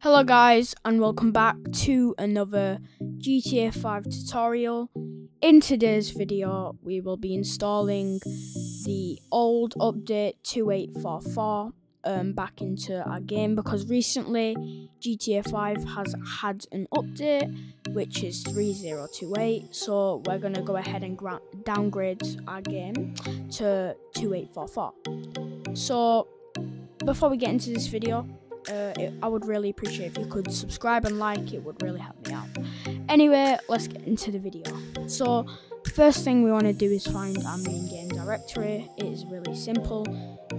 Hello guys and welcome back to another GTA 5 tutorial. In today's video we will be installing the old update 2844 um, back into our game because recently GTA 5 has had an update which is 3028 so we're going to go ahead and downgrade our game to 2844. So before we get into this video uh, it, I would really appreciate if you could subscribe and like. It would really help me out. Anyway, let's get into the video. So, first thing we want to do is find our main game directory. It is really simple.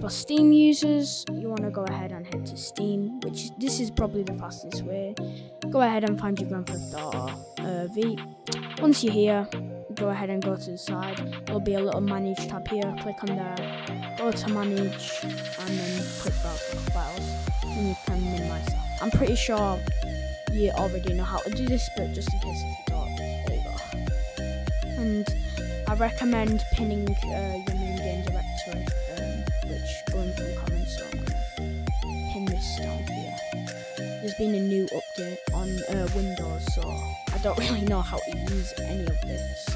For Steam users, you want to go ahead and head to Steam, which this is probably the fastest way. Go ahead and find your Grand Theft Auto uh, V. Once you're here, go ahead and go to the side. There'll be a little manage tab here. Click on there, go to manage, and then click files you can minimize that. I'm pretty sure you already know how to do this, but just in case if you don't, there you go. And I recommend pinning uh, your main game directory, um, which going from comments, so I'm gonna pin this down. There's been a new update on uh, Windows, so I don't really know how to use any of this.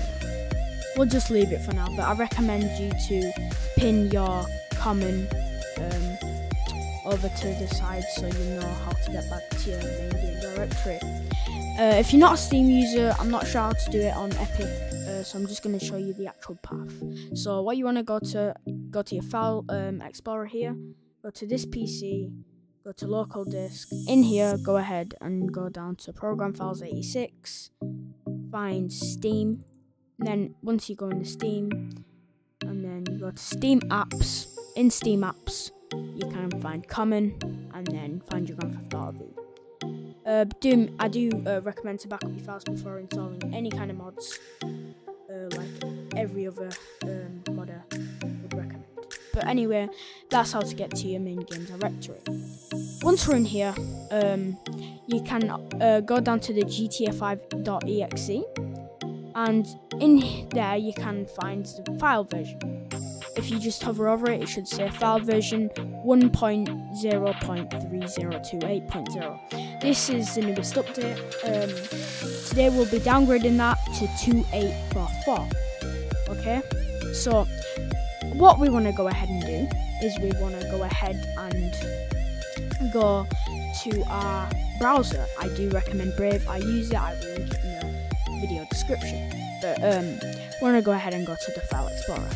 We'll just leave it for now, but I recommend you to pin your common um, over to the side so you know how to get back to your main game directory. Uh, if you're not a Steam user, I'm not sure how to do it on Epic, uh, so I'm just going to show you the actual path. So what you want to go to, go to your file um, explorer here, go to this PC, go to local disk. In here, go ahead and go down to program files 86, find Steam. Then once you go into Steam, and then you go to Steam apps. In Steam apps, you can find common and then find your Grand Theft Auto Uh, do, I do uh, recommend to back up your files before installing any kind of mods, uh, like every other um, modder. But anyway, that's how to get to your main game directory. Once we're in here, um, you can uh, go down to the GTA5.exe, and in there you can find the file version if you just hover over it, it should say file version 1.0.3028.0. This is the newest update. Um, today we'll be downgrading that to 2844. Okay, so what we want to go ahead and do is we want to go ahead and go to our browser. I do recommend Brave. I use it. I will link it in the video description. But um, we want to go ahead and go to the File Explorer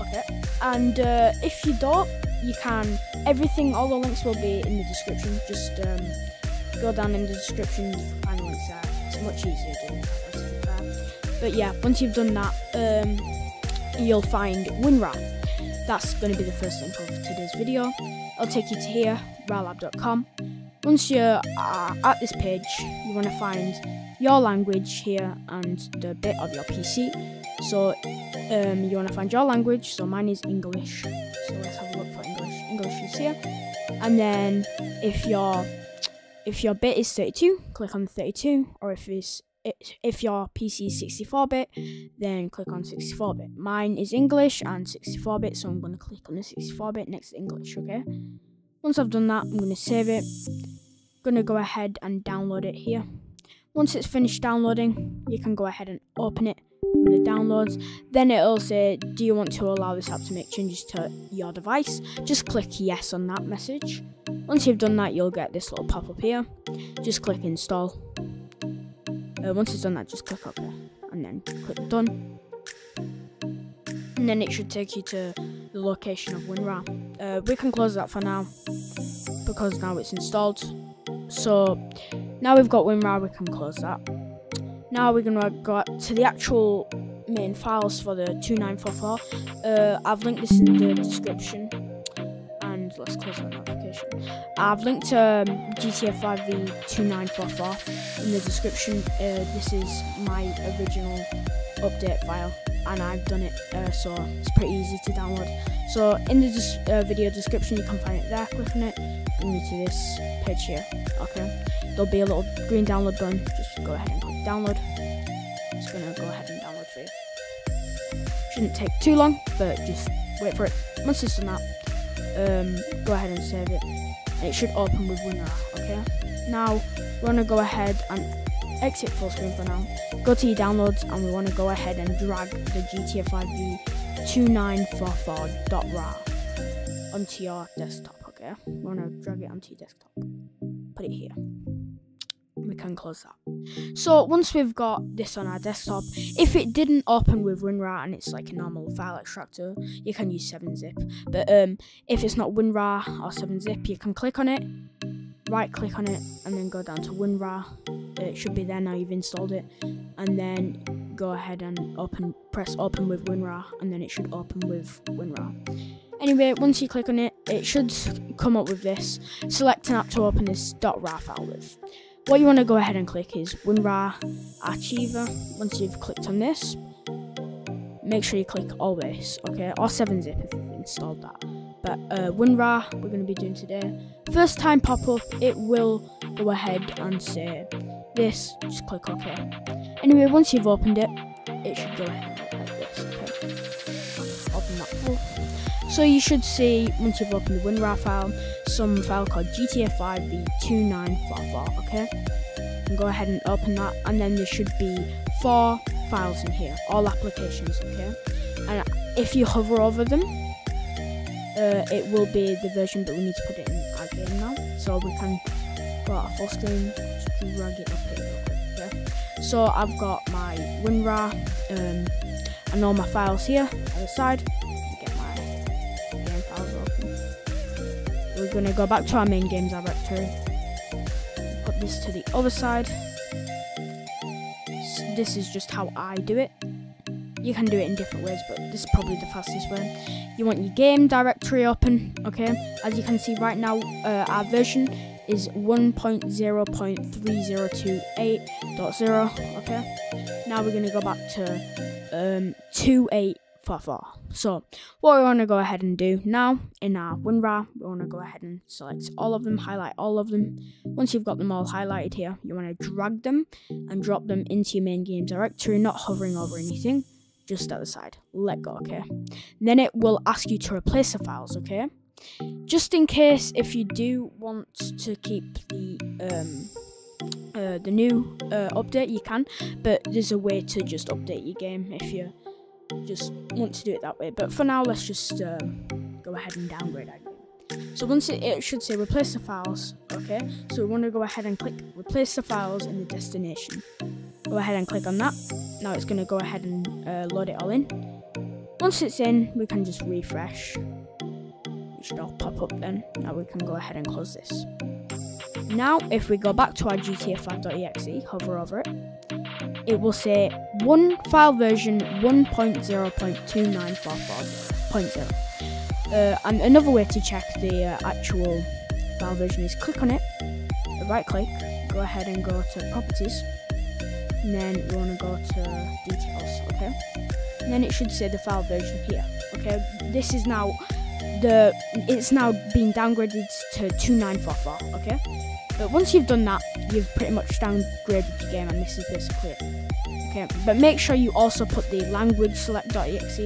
Okay. and uh, if you don't, you can. Everything, all the links will be in the description. Just um, go down in the description, find links there. It's much easier doing that. But yeah, once you've done that, um, you'll find WinRAR. That's going to be the first link of today's video. It'll take you to here, rarlab.com. Once you're uh, at this page, you want to find your language here and the bit of your PC. So um, you want to find your language. So mine is English. So let's have a look for English. English is here. And then if your if your bit is 32, click on 32. Or if it's if your PC is 64-bit, then click on 64-bit. Mine is English and 64-bit, so I'm going to click on the 64-bit next to English, okay? Once I've done that, I'm going to save it. I'm going to go ahead and download it here. Once it's finished downloading, you can go ahead and open it when it downloads. Then it'll say, Do you want to allow this app to make changes to your device? Just click yes on that message. Once you've done that, you'll get this little pop up here. Just click install. Uh, once it's done that, just click up there and then click done. And then it should take you to the location of WinRAR. Uh, we can close that for now because now it's installed. So now we've got WinRAR, we can close that. Now we're gonna go to the actual main files for the 2944. Uh, I've linked this in the description. And let's close that. I've linked um, GTA 5v 2944 in the description. Uh, this is my original update file and I've done it uh, so it's pretty easy to download. So in the uh, video description you can find it there, click on it, bring you to this page here, okay? There'll be a little green download button, just go ahead and click download. Just gonna go ahead and download for you. Shouldn't take too long, but just wait for it. Once it's done that, um, go ahead and save it. it should open with WinRAR, okay? Now, we want to go ahead and exit full screen for now, go to your downloads, and we want to go ahead and drag the GTA 5v 2944.rar onto your desktop, okay? We want to drag it onto your desktop, put it here we can close that. So once we've got this on our desktop, if it didn't open with WinRAR and it's like a normal file extractor, you can use 7-zip. But um, if it's not WinRAR or 7-zip, you can click on it, right click on it, and then go down to WinRAR. It should be there now you've installed it, and then go ahead and open, press open with WinRAR, and then it should open with WinRAR. Anyway, once you click on it, it should come up with this. Select an app to open this .rar file with what you want to go ahead and click is WinRAR Archiver. Once you've clicked on this, make sure you click Always, okay, or 7-zip if you've installed that. But uh, WinRAR, we're going to be doing today. First time pop up, it will go ahead and say this, just click OK. Anyway, once you've opened it, it should go ahead So you should see, once you've opened the WinRAR file, some file called GTA5v2944, okay? And go ahead and open that, and then there should be four files in here, all applications, okay? And if you hover over them, uh, it will be the version, but we need to put it in our game now. So we can go out full screen, drag it up here okay? So I've got my WinRAR um, and all my files here on the side. We're going to go back to our main games directory. Put this to the other side. So this is just how I do it. You can do it in different ways, but this is probably the fastest way. You want your game directory open, okay? As you can see right now, uh, our version is 1.0.3028.0, okay? Now we're going to go back to um, 2.8 So what we want to go ahead and do now in our WinRAR, we want to go ahead and select all of them, highlight all of them. Once you've got them all highlighted here, you want to drag them and drop them into your main game directory, not hovering over anything, just at the side. Let go, okay? Then it will ask you to replace the files, okay? Just in case if you do want to keep the um, uh, the new uh, update, you can, but there's a way to just update your game if you just want to do it that way. But for now, let's just uh, go ahead and downgrade our. So once it, it should say replace the files, okay? So we want to go ahead and click replace the files in the destination. Go ahead and click on that. Now it's going to go ahead and uh, load it all in. Once it's in, we can just refresh. It should all pop up then. Now we can go ahead and close this. Now, if we go back to our GTA5.exe, hover over it, it will say one file version 1.0.2944.0. Uh, and another way to check the uh, actual file version is click on it, right click, go ahead and go to properties, and then you want to go to details, okay? And then it should say the file version here, okay? This is now the it's now being downgraded to 2944, okay? But once you've done that, you've pretty much downgraded your game and this is basically it. Okay, but make sure you also put the language select.exe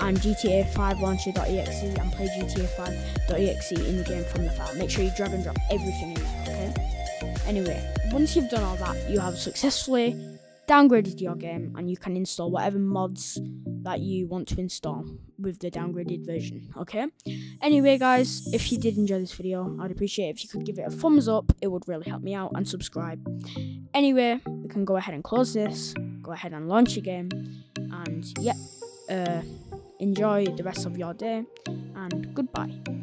and GTA 5 launcher.exe and play GTA 5.exe in the game from the file. Make sure you drag and drop everything in there, okay? Anyway, once you've done all that, you have successfully downgraded your game and you can install whatever mods that you want to install with the downgraded version okay anyway guys if you did enjoy this video i'd appreciate if you could give it a thumbs up it would really help me out and subscribe anyway we can go ahead and close this go ahead and launch your game and yeah uh, enjoy the rest of your day and goodbye